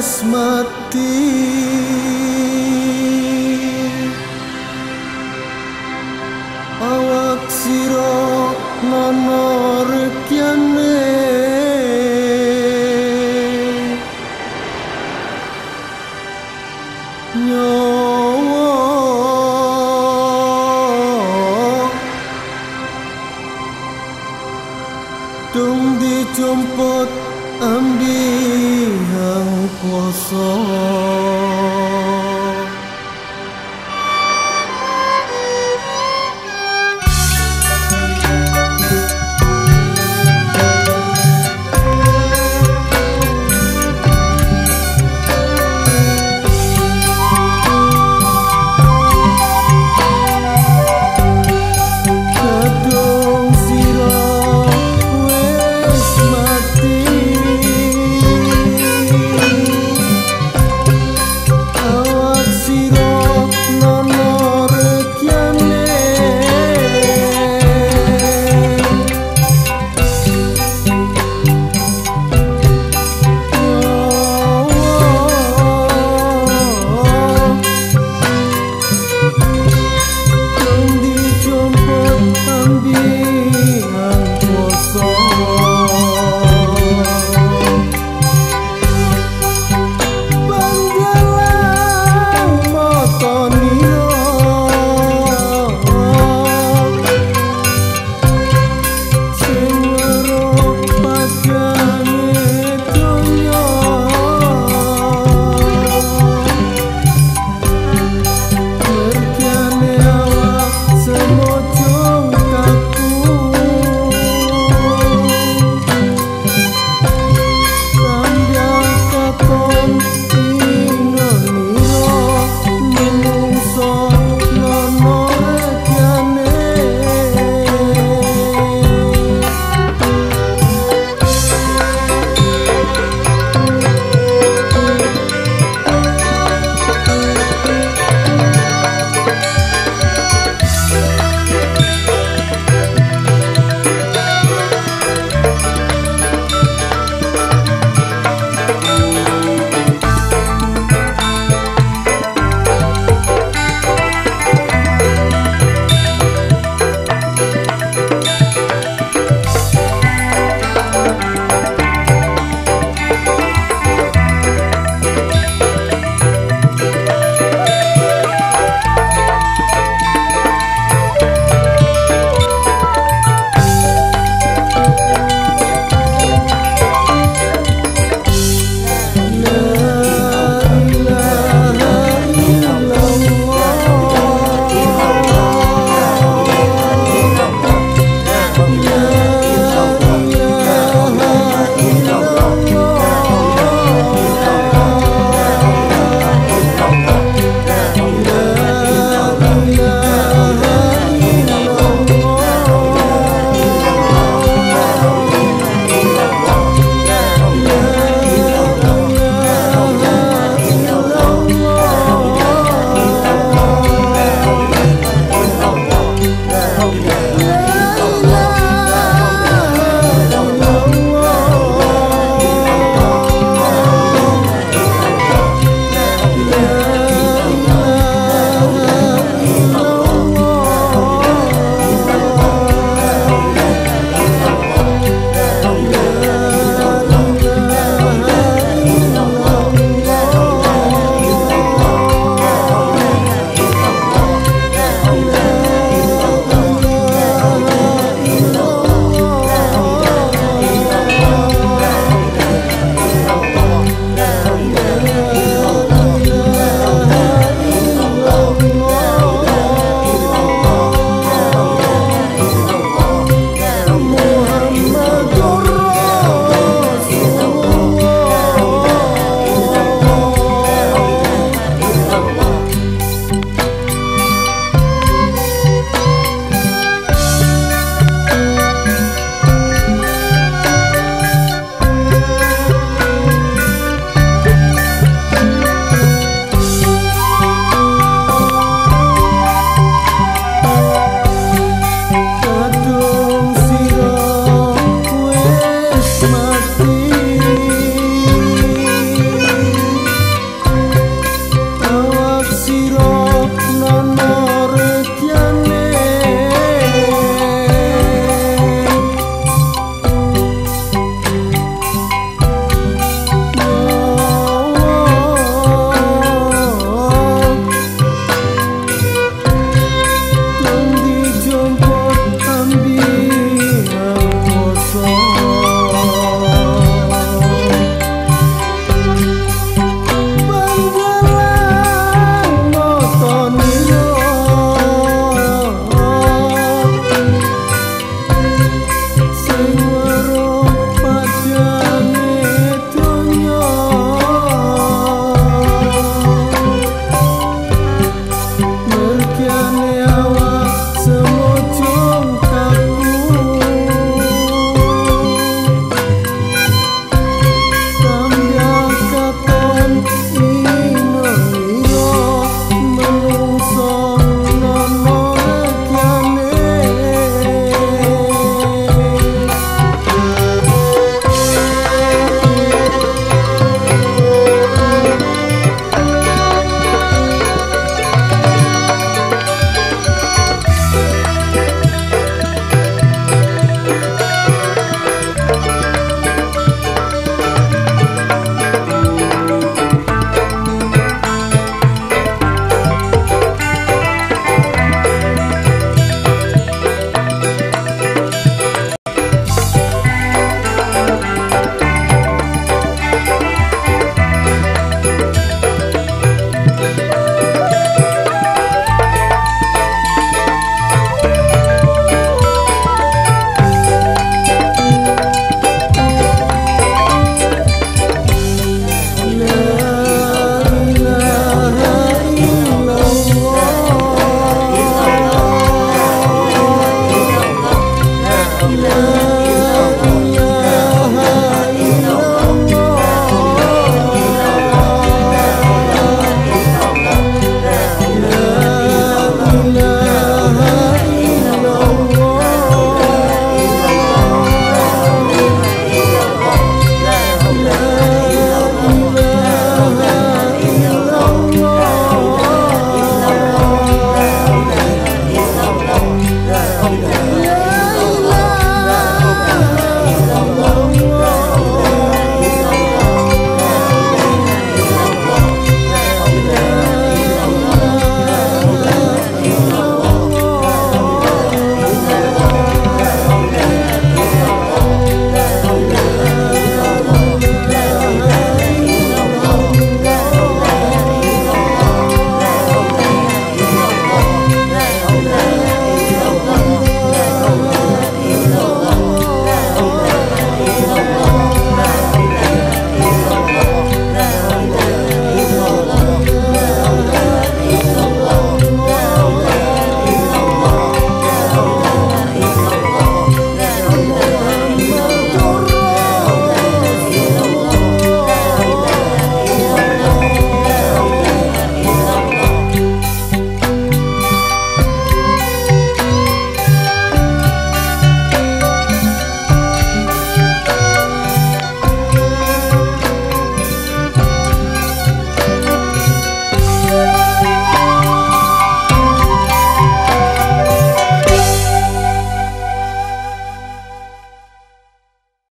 wis mati. Awak sira nomor rekyane. Nyo